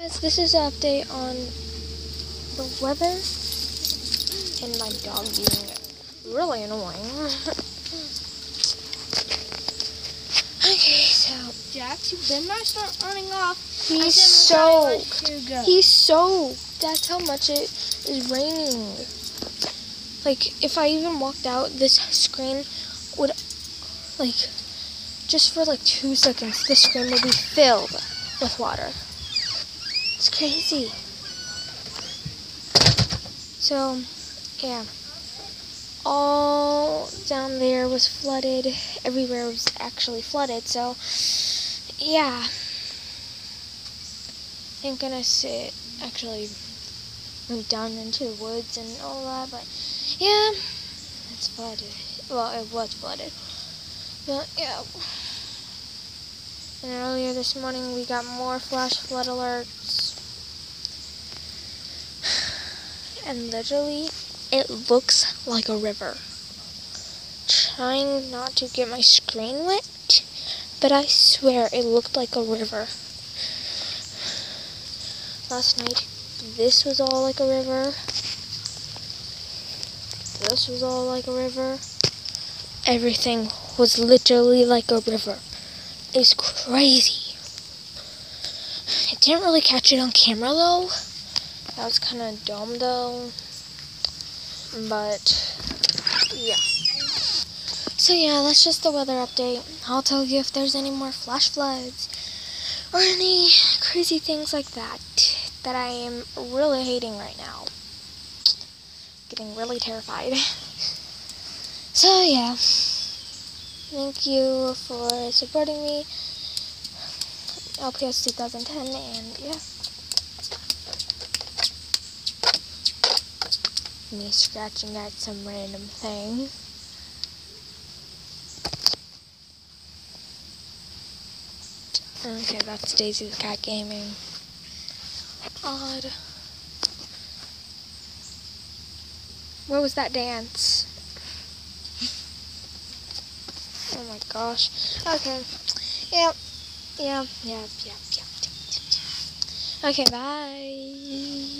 Guys, this is an update on the weather and my dog being really annoying. okay, so Jax, you better not start running off. he's I said soaked. we're trying to let you go. He's soaked. That's how much it is raining. Like, if I even walked out, this screen would, like, just for like two seconds, this screen would be filled with water. It's crazy. So, yeah. All down there was flooded. Everywhere was actually flooded. So, yeah. Thank goodness it actually went down into the woods and all that. But, yeah. It's flooded. Well, it was flooded. But, yeah. And earlier this morning, we got more flash flood alerts. And literally, it looks like a river. Trying not to get my screen wet, but I swear it looked like a river. Last night, this was all like a river. This was all like a river. Everything was literally like a river is crazy. I didn't really catch it on camera though. That was kind of dumb though. But yeah. So yeah, that's just the weather update. I'll tell you if there's any more flash floods or any crazy things like that that I am really hating right now. Getting really terrified. So yeah. Thank you for supporting me. LPS 2010 and yeah. Me scratching at some random thing. Okay, that's Daisy the Cat Gaming. Odd. Where was that dance? Oh my gosh. Okay. Yep. Yeah. Yeah. Yeah. Yeah. Okay. Bye.